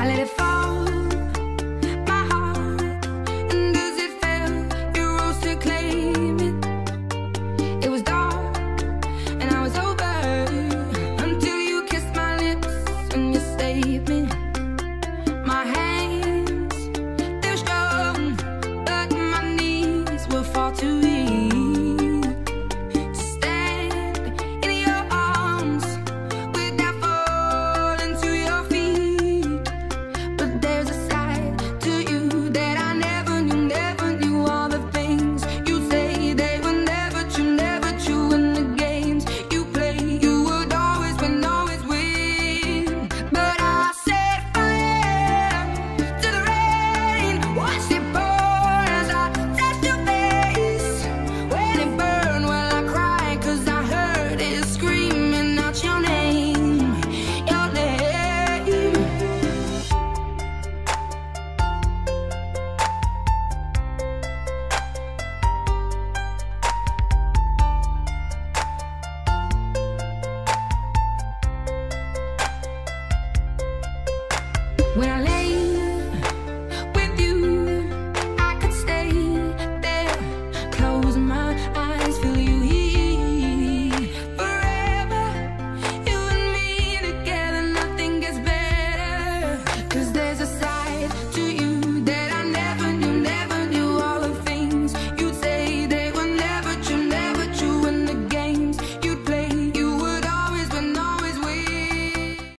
I let it fall. When I let